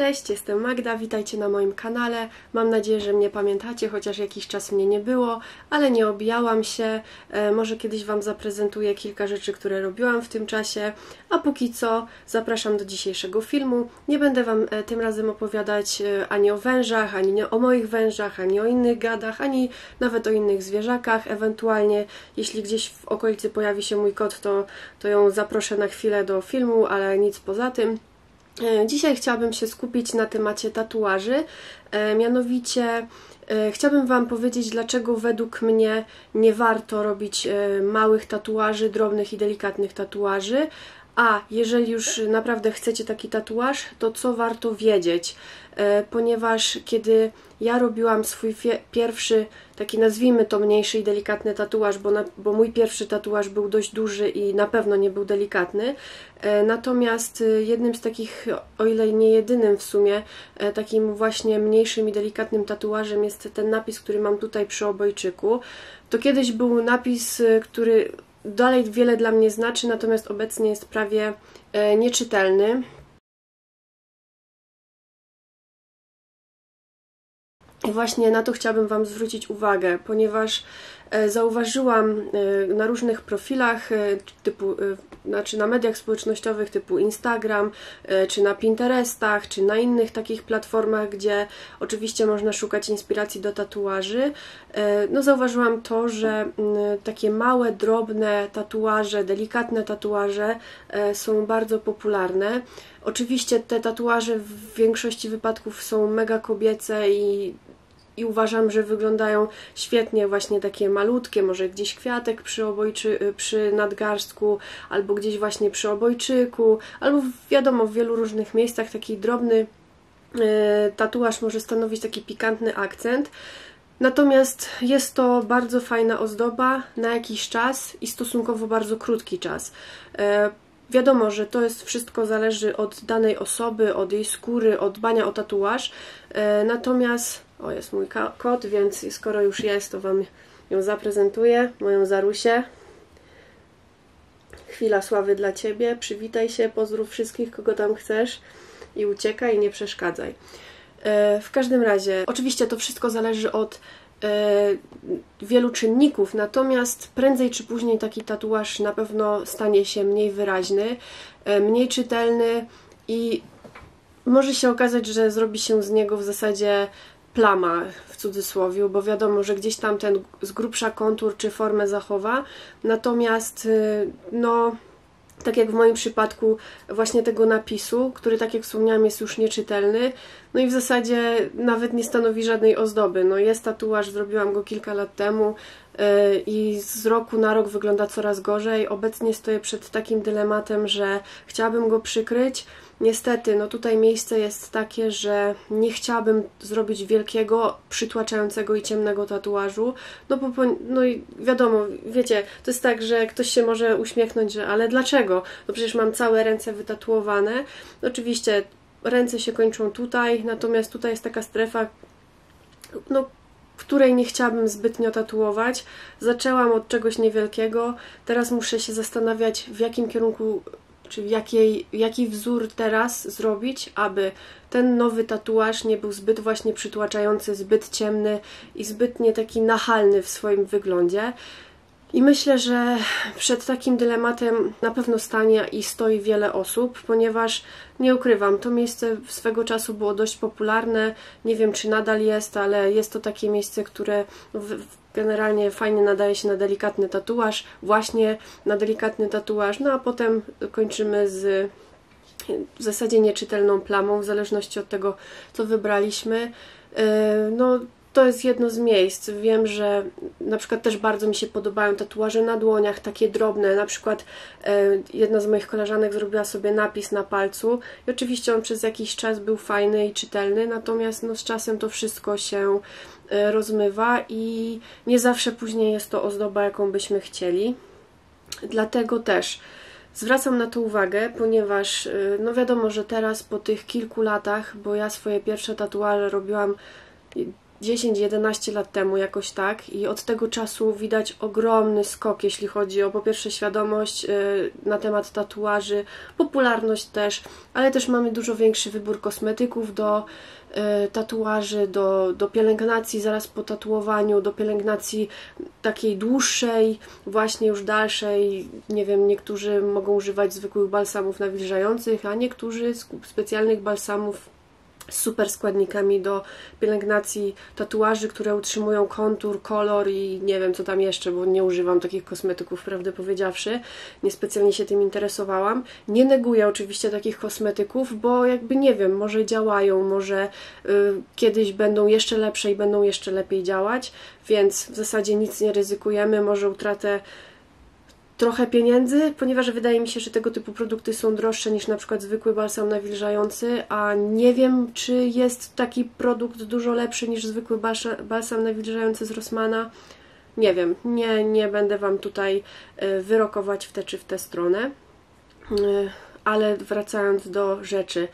Cześć, jestem Magda, witajcie na moim kanale. Mam nadzieję, że mnie pamiętacie, chociaż jakiś czas mnie nie było, ale nie obijałam się. E, może kiedyś Wam zaprezentuję kilka rzeczy, które robiłam w tym czasie, a póki co zapraszam do dzisiejszego filmu. Nie będę Wam e, tym razem opowiadać e, ani o wężach, ani o moich wężach, ani o innych gadach, ani nawet o innych zwierzakach. Ewentualnie, jeśli gdzieś w okolicy pojawi się mój kot, to, to ją zaproszę na chwilę do filmu, ale nic poza tym. E, dzisiaj chciałabym się skupić na temacie tatuaży, e, mianowicie e, chciałabym Wam powiedzieć, dlaczego według mnie nie warto robić małych tatuaży, drobnych i delikatnych tatuaży, a jeżeli już naprawdę chcecie taki tatuaż, to co warto wiedzieć? E, ponieważ kiedy ja robiłam swój pierwszy, taki nazwijmy to mniejszy i delikatny tatuaż, bo, na, bo mój pierwszy tatuaż był dość duży i na pewno nie był delikatny. E, natomiast e, jednym z takich, o ile nie jedynym w sumie, takim właśnie mniejszym i delikatnym tatuażem jest ten napis, który mam tutaj przy obojczyku. To kiedyś był napis, który dalej wiele dla mnie znaczy, natomiast obecnie jest prawie e, nieczytelny. I właśnie na to chciałabym Wam zwrócić uwagę, ponieważ zauważyłam e, na różnych profilach, e, typu, znaczy na mediach społecznościowych typu Instagram, czy na Pinterestach, czy na innych takich platformach, gdzie oczywiście można szukać inspiracji do tatuaży. No zauważyłam to, że takie małe, drobne tatuaże, delikatne tatuaże są bardzo popularne. Oczywiście te tatuaże w większości wypadków są mega kobiece i i uważam, że wyglądają świetnie właśnie takie malutkie, może gdzieś kwiatek przy, obojczy, przy nadgarstku, albo gdzieś właśnie przy obojczyku, albo wiadomo, w wielu różnych miejscach taki drobny e, tatuaż może stanowić taki pikantny akcent. Natomiast jest to bardzo fajna ozdoba na jakiś czas i stosunkowo bardzo krótki czas. Wiadomo, że to jest wszystko zależy od danej osoby, od jej skóry, od dbania o tatuaż. E, natomiast o, jest mój kot, więc skoro już jest, to Wam ją zaprezentuję, moją Zarusię. Chwila sławy dla Ciebie, przywitaj się, pozdrów wszystkich, kogo tam chcesz i uciekaj, nie przeszkadzaj. E, w każdym razie, oczywiście to wszystko zależy od wielu czynników, natomiast prędzej czy później taki tatuaż na pewno stanie się mniej wyraźny, e, mniej czytelny i może się okazać, że zrobi się z niego w zasadzie plama w cudzysłowie, bo wiadomo, że gdzieś tam ten z grubsza kontur czy formę zachowa. Natomiast y, no tak jak w moim przypadku właśnie tego napisu, który tak jak wspomniałam jest już nieczytelny, no i w zasadzie nawet nie stanowi żadnej ozdoby. No jest tatuaż, zrobiłam go kilka lat temu yy, i z roku na rok wygląda coraz gorzej. Obecnie stoję przed takim dylematem, że chciałabym go przykryć, Niestety, no tutaj miejsce jest takie, że nie chciałabym zrobić wielkiego, przytłaczającego i ciemnego tatuażu, no bo no i wiadomo, wiecie, to jest tak, że ktoś się może uśmiechnąć, że ale dlaczego? No przecież mam całe ręce wytatuowane. Oczywiście ręce się kończą tutaj, natomiast tutaj jest taka strefa, no której nie chciałabym zbytnio tatuować. Zaczęłam od czegoś niewielkiego, teraz muszę się zastanawiać, w jakim kierunku czy jakiej, jaki wzór teraz zrobić, aby ten nowy tatuaż nie był zbyt właśnie przytłaczający, zbyt ciemny i zbytnie taki nachalny w swoim wyglądzie. I myślę, że przed takim dylematem na pewno stanie i stoi wiele osób, ponieważ nie ukrywam, to miejsce swego czasu było dość popularne. Nie wiem, czy nadal jest, ale jest to takie miejsce, które generalnie fajnie nadaje się na delikatny tatuaż, właśnie na delikatny tatuaż, no a potem kończymy z w zasadzie nieczytelną plamą, w zależności od tego, co wybraliśmy. E, no, to jest jedno z miejsc. Wiem, że na przykład też bardzo mi się podobają tatuaże na dłoniach, takie drobne. Na przykład e, jedna z moich koleżanek zrobiła sobie napis na palcu i oczywiście on przez jakiś czas był fajny i czytelny, natomiast no, z czasem to wszystko się e, rozmywa i nie zawsze później jest to ozdoba, jaką byśmy chcieli. Dlatego też zwracam na to uwagę, ponieważ e, no wiadomo, że teraz po tych kilku latach, bo ja swoje pierwsze tatuaże robiłam 10-11 lat temu jakoś tak i od tego czasu widać ogromny skok, jeśli chodzi o po pierwsze świadomość y, na temat tatuaży, popularność też, ale też mamy dużo większy wybór kosmetyków do y, tatuaży, do, do pielęgnacji zaraz po tatuowaniu, do pielęgnacji takiej dłuższej, właśnie już dalszej. Nie wiem, niektórzy mogą używać zwykłych balsamów nawilżających, a niektórzy specjalnych balsamów super składnikami do pielęgnacji tatuaży, które utrzymują kontur, kolor i nie wiem co tam jeszcze, bo nie używam takich kosmetyków, prawdę powiedziawszy. Niespecjalnie się tym interesowałam. Nie neguję oczywiście takich kosmetyków, bo jakby nie wiem, może działają, może y, kiedyś będą jeszcze lepsze i będą jeszcze lepiej działać, więc w zasadzie nic nie ryzykujemy, może utratę trochę pieniędzy, ponieważ wydaje mi się, że tego typu produkty są droższe niż na przykład zwykły balsam nawilżający, a nie wiem, czy jest taki produkt dużo lepszy niż zwykły balsam nawilżający z Rossmana. Nie wiem, nie, nie będę Wam tutaj e, wyrokować w tę czy w tę stronę. E, ale wracając do rzeczy.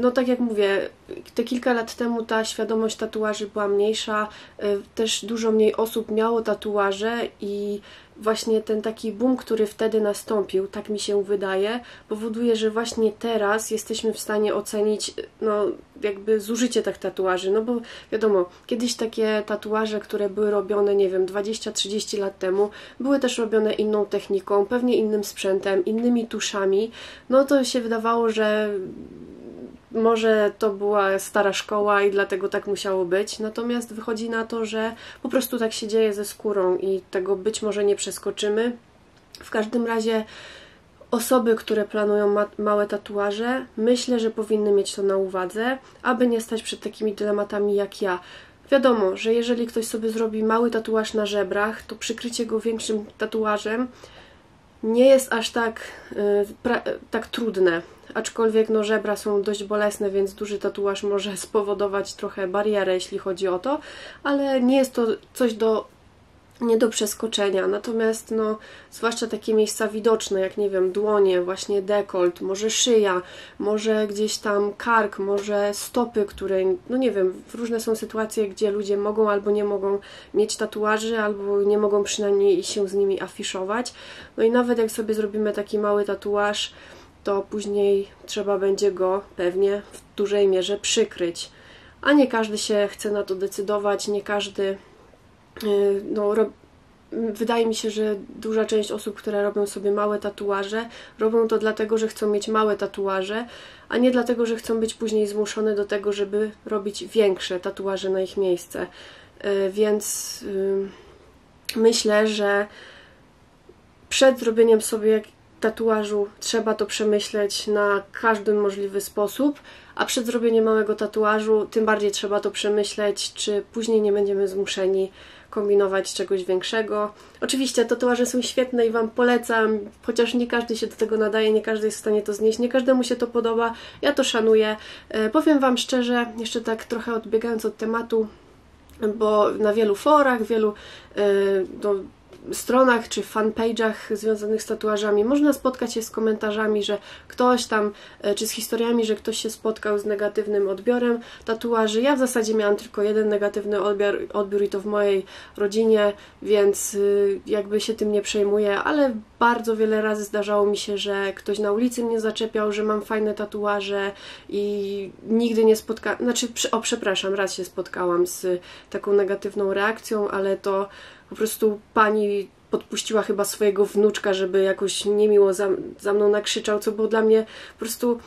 No tak jak mówię, te kilka lat temu ta świadomość tatuaży była mniejsza, też dużo mniej osób miało tatuaże i właśnie ten taki boom, który wtedy nastąpił, tak mi się wydaje, powoduje, że właśnie teraz jesteśmy w stanie ocenić, no, jakby zużycie tych tatuaży. No bo wiadomo, kiedyś takie tatuaże, które były robione, nie wiem, 20-30 lat temu, były też robione inną techniką, pewnie innym sprzętem, innymi tuszami. No to się wydawało, że może to była stara szkoła i dlatego tak musiało być, natomiast wychodzi na to, że po prostu tak się dzieje ze skórą i tego być może nie przeskoczymy. W każdym razie osoby, które planują ma małe tatuaże, myślę, że powinny mieć to na uwadze, aby nie stać przed takimi dylematami jak ja. Wiadomo, że jeżeli ktoś sobie zrobi mały tatuaż na żebrach, to przykrycie go większym tatuażem nie jest aż tak, yy, tak trudne aczkolwiek no, żebra są dość bolesne, więc duży tatuaż może spowodować trochę barierę, jeśli chodzi o to, ale nie jest to coś do nie do przeskoczenia. Natomiast, no, zwłaszcza takie miejsca widoczne, jak nie wiem, dłonie, właśnie dekolt, może szyja, może gdzieś tam kark, może stopy, które, no nie wiem, różne są sytuacje, gdzie ludzie mogą albo nie mogą mieć tatuaży, albo nie mogą przynajmniej się z nimi afiszować. No i nawet jak sobie zrobimy taki mały tatuaż, to później trzeba będzie go pewnie w dużej mierze przykryć. A nie każdy się chce na to decydować, nie każdy. Y, no, wydaje mi się, że duża część osób, które robią sobie małe tatuaże, robią to dlatego, że chcą mieć małe tatuaże, a nie dlatego, że chcą być później zmuszone do tego, żeby robić większe tatuaże na ich miejsce. Y, więc yy, myślę, że przed zrobieniem sobie tatuażu trzeba to przemyśleć na każdy możliwy sposób, a przed zrobieniem małego tatuażu tym bardziej trzeba to przemyśleć, czy później nie będziemy zmuszeni kombinować czegoś większego. Oczywiście tatuaże są świetne i Wam polecam, chociaż nie każdy się do tego nadaje, nie każdy jest w stanie to znieść, nie każdemu się to podoba, ja to szanuję. E, powiem Wam szczerze, jeszcze tak trochę odbiegając od tematu, bo na wielu forach, wielu e, stronach czy fanpage'ach związanych z tatuażami można spotkać się z komentarzami, że ktoś tam, e, czy z historiami, że ktoś się spotkał z negatywnym odbiorem tatuaży. Ja w zasadzie miałam tylko jeden negatywny odbiór, odbiór i to w mojej rodzinie, więc y, jakby się tym nie przejmuję, ale bardzo wiele razy zdarzało mi się, że ktoś na ulicy mnie zaczepiał, że mam fajne tatuaże i nigdy nie spotkałam, znaczy, o przepraszam, raz się spotkałam z taką negatywną reakcją, ale to po prostu pani podpuściła chyba swojego wnuczka, żeby jakoś niemiło za, za mną nakrzyczał, co było dla mnie po prostu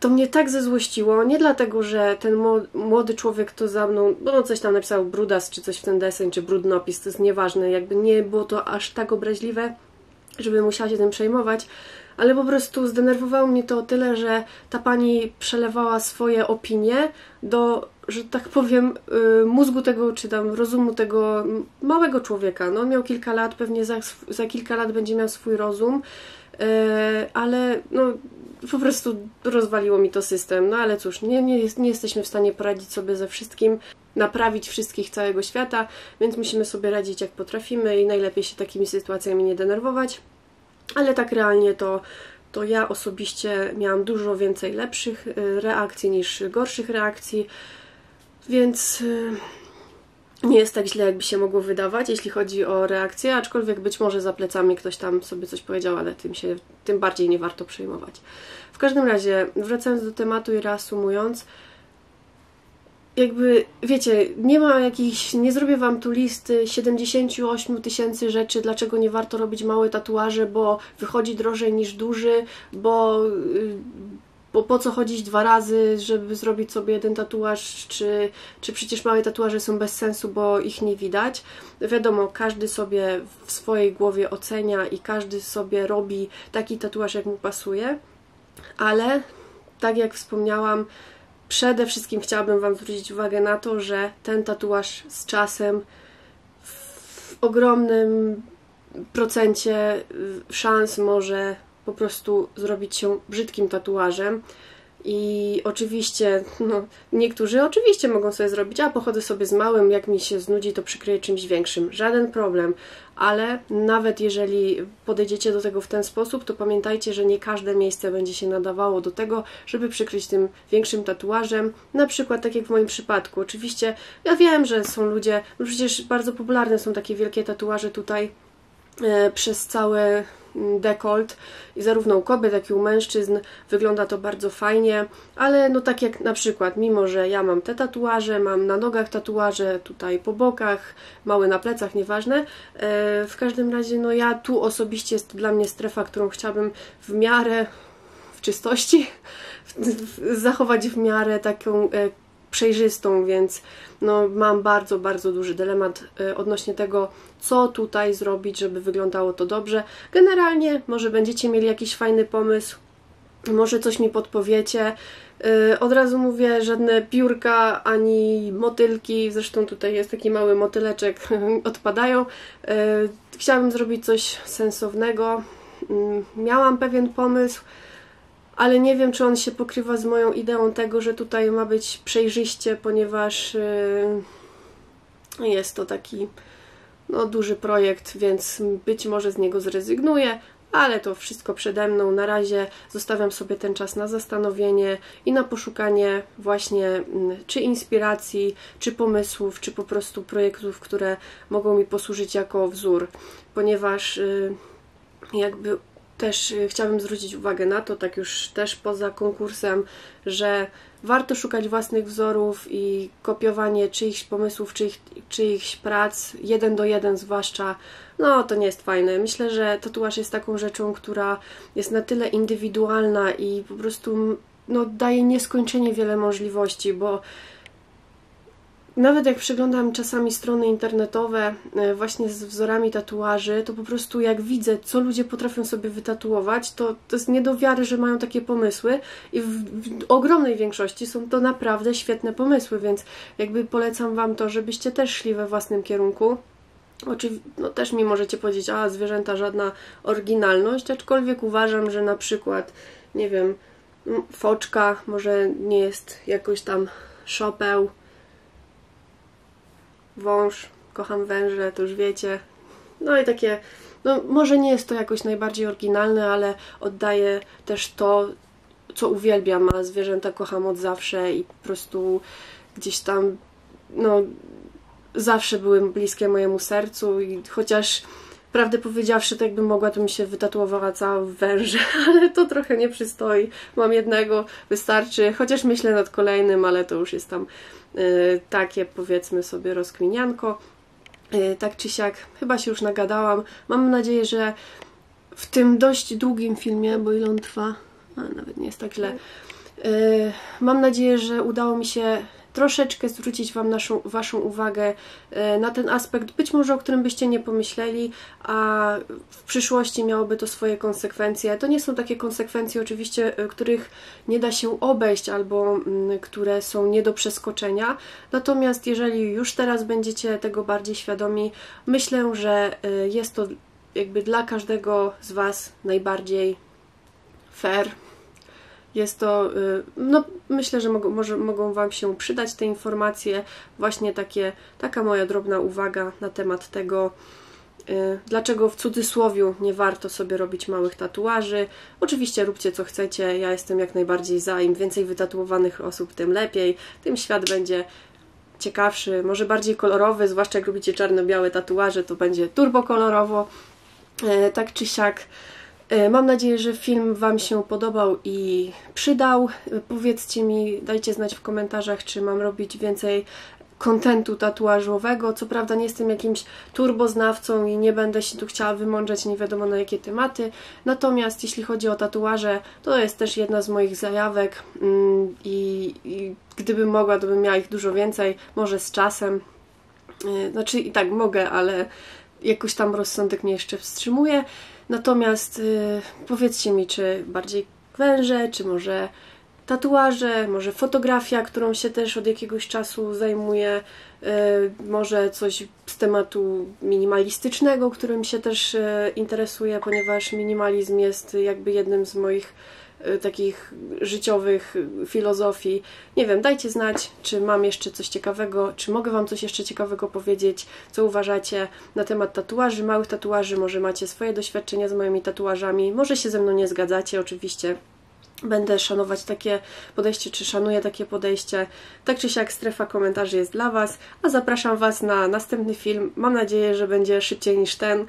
to mnie tak zezłościło, nie dlatego, że ten młody człowiek to za mną, bo on coś tam napisał brudas, czy coś w ten deseń, czy brudnopis, to jest nieważne, jakby nie było to aż tak obraźliwe, żeby musiała się tym przejmować, ale po prostu zdenerwowało mnie to o tyle, że ta pani przelewała swoje opinie do, że tak powiem, y, mózgu tego, czy tam rozumu tego małego człowieka. No, miał kilka lat, pewnie za, za kilka lat będzie miał swój rozum, y, ale no, po prostu rozwaliło mi to system. No ale cóż, nie, nie, nie jesteśmy w stanie poradzić sobie ze wszystkim, naprawić wszystkich całego świata, więc musimy sobie radzić jak potrafimy i najlepiej się takimi sytuacjami nie denerwować ale tak realnie to, to ja osobiście miałam dużo więcej lepszych y, reakcji niż gorszych reakcji. Więc y, nie jest tak źle, jakby się mogło wydawać, jeśli chodzi o reakcję, aczkolwiek być może za plecami ktoś tam sobie coś powiedział, ale tym się tym bardziej nie warto przejmować. W każdym razie, wracając do tematu i reasumując, jakby, wiecie, nie ma jakichś, nie zrobię wam tu listy 78 tysięcy rzeczy, dlaczego nie warto robić małe tatuaże, bo wychodzi drożej niż duży, bo, y, bo po co chodzić dwa razy, żeby zrobić sobie jeden tatuaż, czy, czy przecież małe tatuaże są bez sensu, bo ich nie widać. Wiadomo, każdy sobie w swojej głowie ocenia i każdy sobie robi taki tatuaż, jak mu pasuje, ale tak jak wspomniałam, przede wszystkim chciałabym Wam zwrócić uwagę na to, że ten tatuaż z czasem w ogromnym procencie szans może po prostu zrobić się brzydkim tatuażem. I oczywiście, no, niektórzy oczywiście mogą sobie zrobić, a pochodzę sobie z małym, jak mi się znudzi, to przykryję czymś większym. Żaden problem, ale nawet jeżeli podejdziecie do tego w ten sposób, to pamiętajcie, że nie każde miejsce będzie się nadawało do tego, żeby przykryć tym większym tatuażem. Na przykład, tak jak w moim przypadku. Oczywiście, ja wiem, że są ludzie, no przecież bardzo popularne są takie wielkie tatuaże tutaj przez całe dekolt. I zarówno u kobiet, jak i u mężczyzn wygląda to bardzo fajnie, ale no tak jak na przykład, mimo że ja mam te tatuaże, mam na nogach tatuaże, tutaj po bokach, małe na plecach, nieważne, e, w każdym razie no ja tu osobiście jest dla mnie strefa, którą chciałabym w miarę w czystości zachować w miarę taką e, przejrzystą, więc no, mam bardzo, bardzo duży dylemat e, odnośnie tego, co tutaj zrobić, żeby wyglądało to dobrze. Generalnie może będziecie mieli jakiś fajny pomysł, może coś mi podpowiecie. E, od razu mówię, żadne piórka ani motylki, zresztą tutaj jest taki mały motyleczek, odpadają. E, chciałabym zrobić coś sensownego. Mm, miałam pewien pomysł, ale nie wiem, czy on się pokrywa z moją ideą tego, że tutaj ma być przejrzyście, ponieważ yy, jest to taki no, duży projekt, więc być może z niego zrezygnuję, ale to wszystko przede mną. Na razie zostawiam sobie ten czas na zastanowienie i na poszukanie właśnie mm, czy inspiracji, czy pomysłów, czy po prostu projektów, które mogą mi posłużyć jako wzór, ponieważ yy, jakby też y, chciałabym zwrócić uwagę na to, tak już też poza konkursem, że warto szukać własnych wzorów i kopiowanie czyichś pomysłów, czyich, czyichś prac, jeden do jeden zwłaszcza, no to nie jest fajne. Myślę, że tatuaż jest taką rzeczą, która jest na tyle indywidualna i po prostu no, daje nieskończenie wiele możliwości, bo nawet jak przeglądam czasami strony internetowe e, właśnie z wzorami tatuaży, to po prostu jak widzę, co ludzie potrafią sobie wytatuować, to, to jest nie do wiary, że mają takie pomysły i w, w ogromnej większości są to naprawdę świetne pomysły, więc jakby polecam Wam to, żebyście też szli we własnym kierunku. Oczywiście, no też mi możecie powiedzieć, a zwierzęta żadna oryginalność, aczkolwiek uważam, że na przykład, nie wiem, foczka może nie jest jakoś tam szopeł, wąż, kocham węże, to już wiecie. No i takie, no może nie jest to jakoś najbardziej oryginalne, ale oddaje też to, co uwielbiam, a zwierzęta kocham od zawsze i po prostu gdzieś tam, no zawsze były bliskie mojemu sercu i chociaż prawdę powiedziawszy, to jakbym mogła, to mi się wytatuowała cała węże, ale to trochę nie przystoi. Mam jednego, wystarczy, chociaż myślę nad kolejnym, ale to już jest tam Y, takie powiedzmy sobie rozkminianko. Y, tak czy siak, chyba się już nagadałam. Mam nadzieję, że w tym dość długim filmie, bo ile on trwa, a nawet nie jest tak źle. Y, mam nadzieję, że udało mi się troszeczkę zwrócić Wam naszą, Waszą uwagę e, na ten aspekt, być może o którym byście nie pomyśleli, a w przyszłości miałoby to swoje konsekwencje. To nie są takie konsekwencje oczywiście, e, których nie da się obejść albo mm, które są nie do przeskoczenia. Natomiast jeżeli już teraz będziecie tego bardziej świadomi, myślę, że e, jest to jakby dla każdego z Was najbardziej fair, jest to, y, no myślę, że mogą, może, mogą Wam się przydać te informacje. Właśnie takie, taka moja drobna uwaga na temat tego, y, dlaczego w cudzysłowiu nie warto sobie robić małych tatuaży. Oczywiście róbcie co chcecie, ja jestem jak najbardziej za. Im więcej wytatuowanych osób, tym lepiej, tym świat będzie ciekawszy, może bardziej kolorowy, zwłaszcza jak lubicie czarno-białe tatuaże, to będzie turbo kolorowo. E, tak czy siak, mam nadzieję, że film Wam się podobał i przydał. Powiedzcie mi, dajcie znać w komentarzach, czy mam robić więcej kontentu tatuażowego. Co prawda nie jestem jakimś turboznawcą i nie będę się tu chciała wymądrzeć nie wiadomo na jakie tematy. Natomiast jeśli chodzi o tatuaże, to jest też jedna z moich zajawek mm, i, i gdybym mogła, to bym miała ich dużo więcej, może z czasem. Y, znaczy i tak mogę, ale jakoś tam rozsądek mnie jeszcze wstrzymuje. Natomiast yy, powiedzcie mi, czy bardziej węże, czy może tatuaże, może fotografia, którą się też od jakiegoś czasu zajmuję, e, może coś z tematu minimalistycznego, którym się też e, interesuję, ponieważ minimalizm jest jakby jednym z moich takich życiowych filozofii. Nie wiem, dajcie znać, czy mam jeszcze coś ciekawego, czy mogę Wam coś jeszcze ciekawego powiedzieć, co uważacie na temat tatuaży, małych tatuaży, może macie swoje doświadczenia z moimi tatuażami, może się ze mną nie zgadzacie, oczywiście będę szanować takie podejście, czy szanuję takie podejście. Tak czy siak strefa komentarzy jest dla Was, a zapraszam Was na następny film. Mam nadzieję, że będzie szybciej niż ten.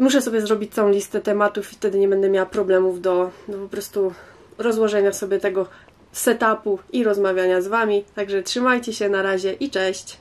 Muszę sobie zrobić całą listę tematów i wtedy nie będę miała problemów do, do po prostu rozłożenia sobie tego setupu i rozmawiania z Wami. Także trzymajcie się na razie i cześć!